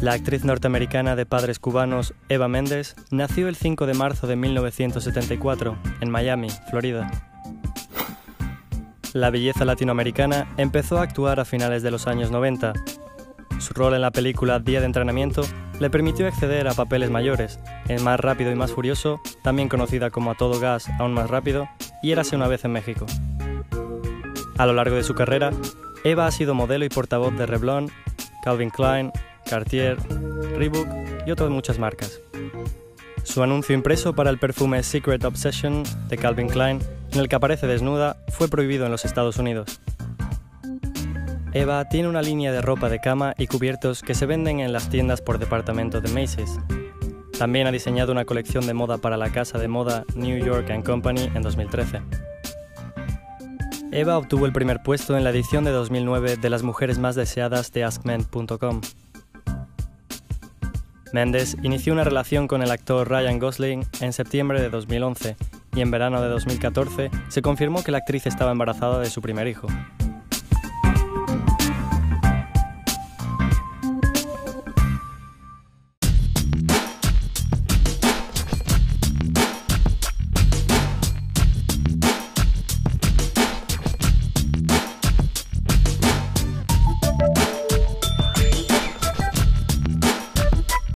La actriz norteamericana de padres cubanos Eva Méndez nació el 5 de marzo de 1974 en Miami, Florida. La belleza latinoamericana empezó a actuar a finales de los años 90. Su rol en la película Día de Entrenamiento le permitió acceder a papeles mayores, en Más Rápido y Más Furioso, también conocida como A Todo Gas, Aún Más Rápido, y Érase una vez en México. A lo largo de su carrera, Eva ha sido modelo y portavoz de Revlon, Calvin Klein, Cartier, Reebok y otras muchas marcas. Su anuncio impreso para el perfume Secret Obsession de Calvin Klein, en el que aparece desnuda, fue prohibido en los Estados Unidos. Eva tiene una línea de ropa de cama y cubiertos que se venden en las tiendas por departamento de Macy's. También ha diseñado una colección de moda para la casa de moda New York ⁇ Company en 2013. Eva obtuvo el primer puesto en la edición de 2009 de las mujeres más deseadas de AskMen.com. Mendes inició una relación con el actor Ryan Gosling en septiembre de 2011 y en verano de 2014 se confirmó que la actriz estaba embarazada de su primer hijo.